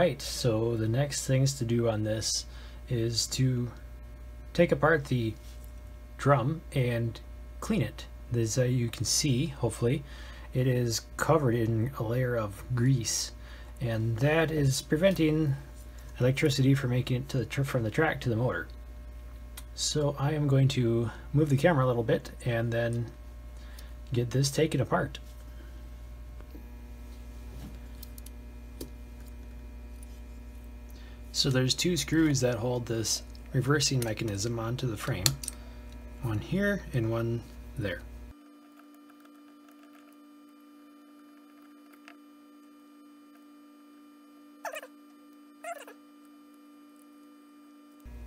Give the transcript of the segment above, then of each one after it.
Alright, so the next things to do on this is to take apart the drum and clean it. As uh, you can see, hopefully, it is covered in a layer of grease and that is preventing electricity from making it to the from the track to the motor. So I am going to move the camera a little bit and then get this taken apart. So there's two screws that hold this reversing mechanism onto the frame. One here and one there.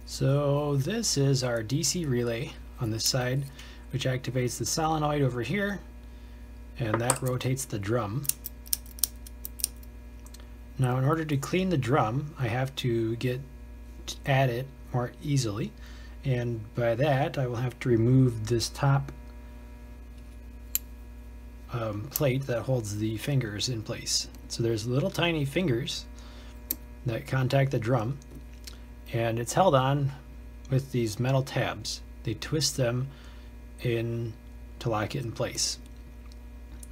So this is our DC relay on this side, which activates the solenoid over here, and that rotates the drum. Now in order to clean the drum, I have to get at it more easily, and by that I will have to remove this top um, plate that holds the fingers in place. So there's little tiny fingers that contact the drum and it's held on with these metal tabs. They twist them in to lock it in place.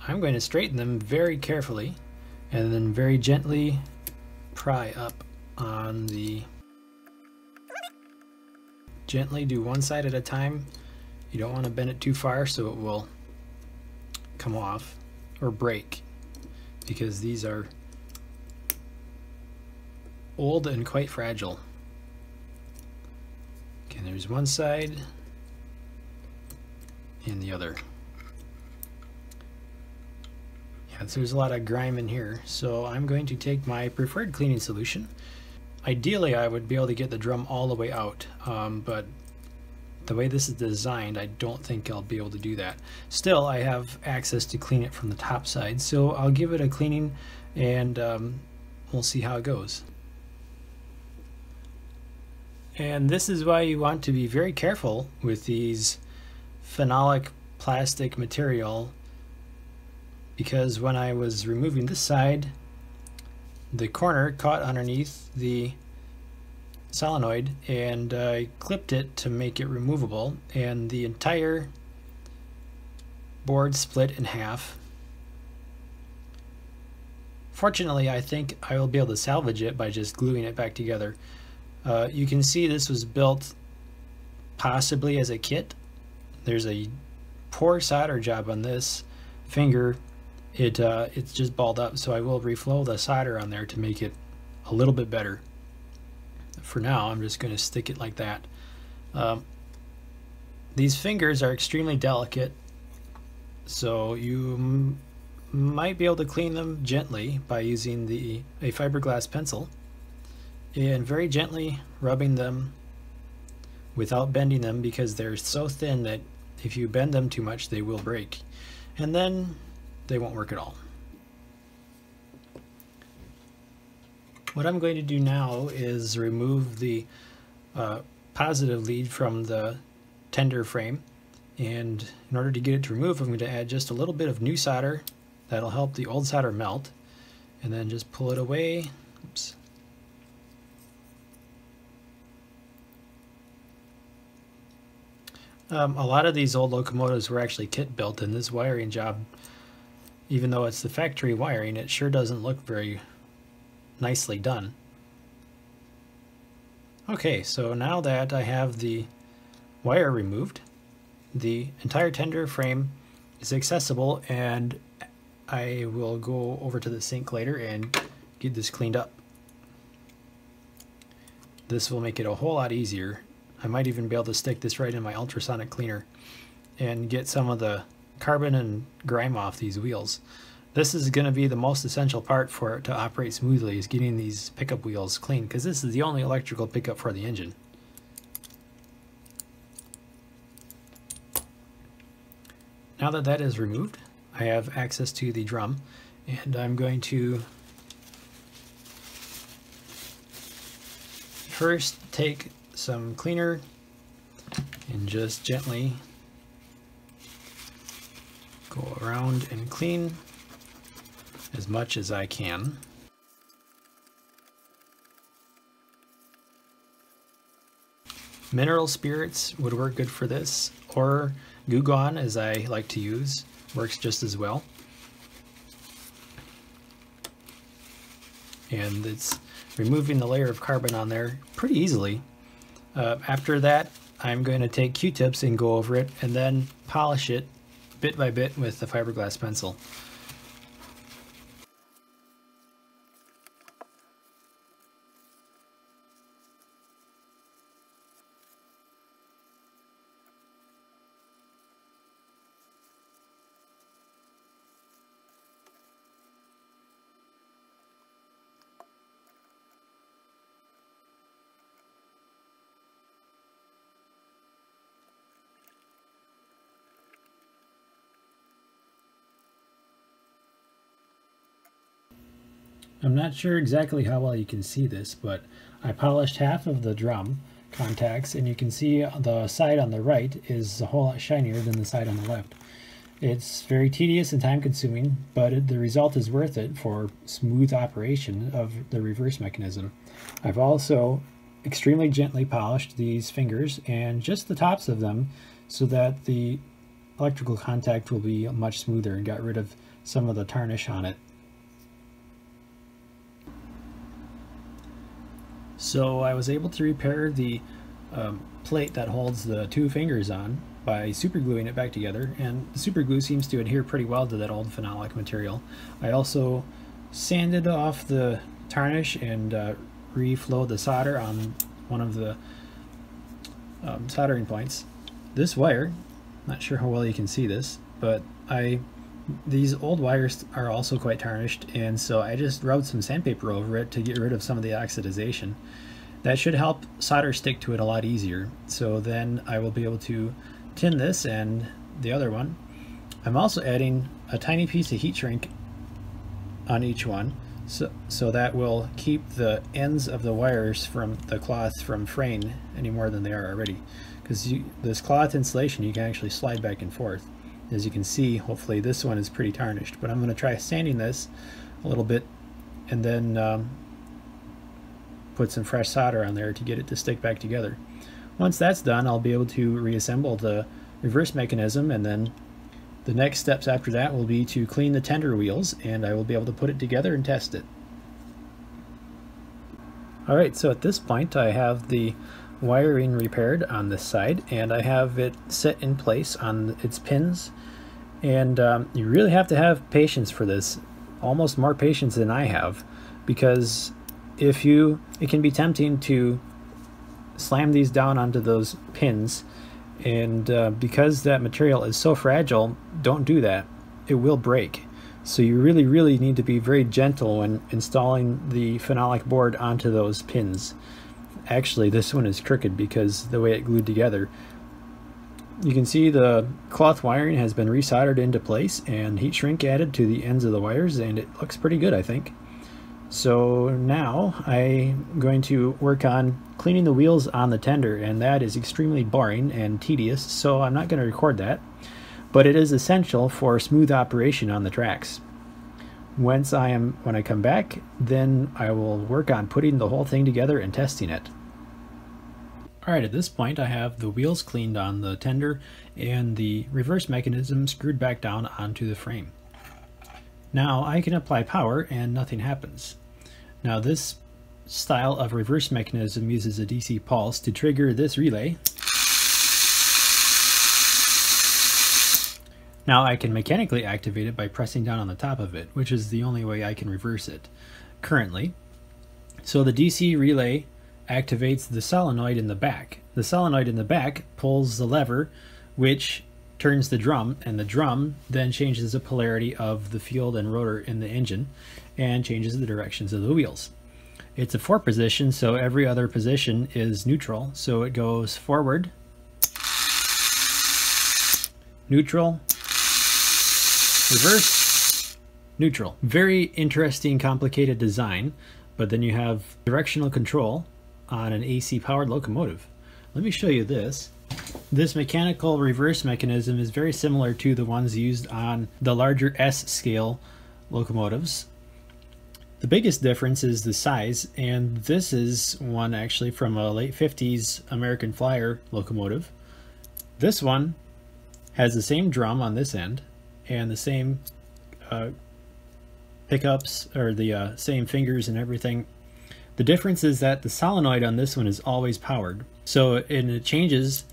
I'm going to straighten them very carefully and then very gently pry up on the gently do one side at a time. You don't want to bend it too far so it will come off or break because these are old and quite fragile. Okay there's one side and the other so there's a lot of grime in here. So I'm going to take my preferred cleaning solution. Ideally, I would be able to get the drum all the way out, um, but the way this is designed, I don't think I'll be able to do that. Still, I have access to clean it from the top side, so I'll give it a cleaning and um, we'll see how it goes. And this is why you want to be very careful with these phenolic plastic material because when I was removing this side, the corner caught underneath the solenoid and I clipped it to make it removable and the entire board split in half. Fortunately, I think I will be able to salvage it by just gluing it back together. Uh, you can see this was built possibly as a kit. There's a poor solder job on this finger it uh, it's just balled up. So I will reflow the solder on there to make it a little bit better. For now I'm just going to stick it like that. Um, these fingers are extremely delicate so you might be able to clean them gently by using the a fiberglass pencil and very gently rubbing them without bending them because they're so thin that if you bend them too much they will break. And then they won't work at all. What I'm going to do now is remove the uh, positive lead from the tender frame and in order to get it to remove I'm going to add just a little bit of new solder that'll help the old solder melt and then just pull it away Oops. Um, a lot of these old locomotives were actually kit built and this wiring job even though it's the factory wiring, it sure doesn't look very nicely done. Okay, so now that I have the wire removed, the entire tender frame is accessible and I will go over to the sink later and get this cleaned up. This will make it a whole lot easier. I might even be able to stick this right in my ultrasonic cleaner and get some of the carbon and grime off these wheels. This is going to be the most essential part for it to operate smoothly is getting these pickup wheels clean because this is the only electrical pickup for the engine. Now that that is removed, I have access to the drum and I'm going to first take some cleaner and just gently Go around and clean as much as I can. Mineral spirits would work good for this, or Goo Gone, as I like to use, works just as well. And it's removing the layer of carbon on there pretty easily. Uh, after that, I'm going to take Q-tips and go over it and then polish it bit by bit with the fiberglass pencil. I'm not sure exactly how well you can see this, but I polished half of the drum contacts and you can see the side on the right is a whole lot shinier than the side on the left. It's very tedious and time consuming, but the result is worth it for smooth operation of the reverse mechanism. I've also extremely gently polished these fingers and just the tops of them so that the electrical contact will be much smoother and got rid of some of the tarnish on it. So I was able to repair the um, plate that holds the two fingers on by supergluing it back together and the super glue seems to adhere pretty well to that old phenolic material. I also sanded off the tarnish and uh, reflowed the solder on one of the um, soldering points. This wire, not sure how well you can see this, but I these old wires are also quite tarnished and so I just rubbed some sandpaper over it to get rid of some of the oxidization. That should help solder stick to it a lot easier. So then I will be able to tin this and the other one. I'm also adding a tiny piece of heat shrink on each one so, so that will keep the ends of the wires from the cloth from fraying any more than they are already. Because this cloth insulation you can actually slide back and forth. As you can see, hopefully this one is pretty tarnished, but I'm going to try sanding this a little bit and then um, put some fresh solder on there to get it to stick back together. Once that's done, I'll be able to reassemble the reverse mechanism and then the next steps after that will be to clean the tender wheels and I will be able to put it together and test it. Alright, so at this point I have the wiring repaired on this side and I have it set in place on its pins. And um, you really have to have patience for this almost more patience than I have because if you it can be tempting to slam these down onto those pins and uh, because that material is so fragile don't do that. It will break. So you really really need to be very gentle when installing the phenolic board onto those pins Actually, this one is crooked because the way it glued together. You can see the cloth wiring has been resoldered into place and heat shrink added to the ends of the wires and it looks pretty good I think. So now I'm going to work on cleaning the wheels on the tender and that is extremely boring and tedious so I'm not going to record that. But it is essential for smooth operation on the tracks. Once I am when I come back, then I will work on putting the whole thing together and testing it. Alright, at this point I have the wheels cleaned on the tender and the reverse mechanism screwed back down onto the frame. Now I can apply power and nothing happens. Now this style of reverse mechanism uses a DC pulse to trigger this relay. Now I can mechanically activate it by pressing down on the top of it, which is the only way I can reverse it currently. So the DC relay activates the solenoid in the back. The solenoid in the back pulls the lever which turns the drum and the drum then changes the polarity of the field and rotor in the engine and changes the directions of the wheels. It's a four position so every other position is neutral so it goes forward, neutral, reverse, neutral. Very interesting complicated design but then you have directional control on an AC powered locomotive. Let me show you this. This mechanical reverse mechanism is very similar to the ones used on the larger S scale locomotives. The biggest difference is the size, and this is one actually from a late 50s American Flyer locomotive. This one has the same drum on this end and the same uh, pickups or the uh, same fingers and everything. The difference is that the solenoid on this one is always powered. So and it changes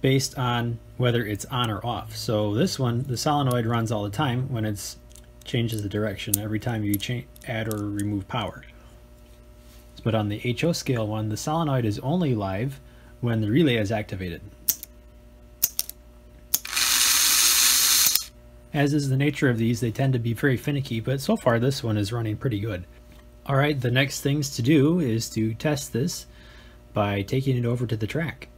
based on whether it's on or off. So this one, the solenoid runs all the time when it's changes the direction every time you add or remove power. But on the HO scale one, the solenoid is only live when the relay is activated. As is the nature of these, they tend to be very finicky, but so far this one is running pretty good. Alright, the next things to do is to test this by taking it over to the track.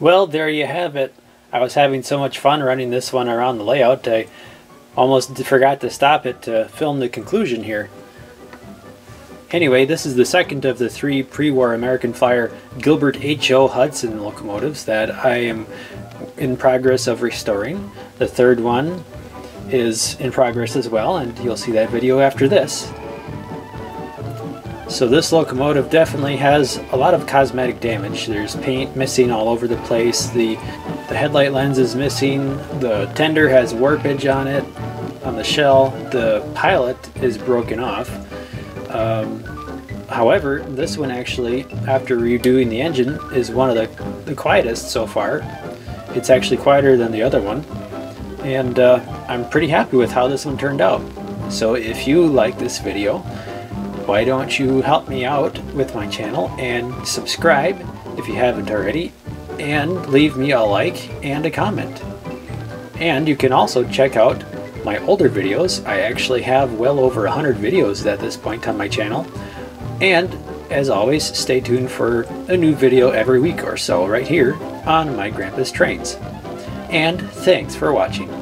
Well, there you have it. I was having so much fun running this one around the layout, I almost forgot to stop it to film the conclusion here. Anyway, this is the second of the three pre-war American Flyer Gilbert H.O. Hudson locomotives that I am in progress of restoring. The third one is in progress as well, and you'll see that video after this. So this locomotive definitely has a lot of cosmetic damage. There's paint missing all over the place. The, the headlight lens is missing. The tender has warpage on it, on the shell. The pilot is broken off. Um, However, this one actually, after redoing the engine, is one of the, the quietest so far. It's actually quieter than the other one. And uh, I'm pretty happy with how this one turned out. So if you like this video, why don't you help me out with my channel and subscribe if you haven't already and leave me a like and a comment. And you can also check out my older videos. I actually have well over 100 videos at this point on my channel. And as always, stay tuned for a new video every week or so right here on My Grandpa's Trains. And thanks for watching.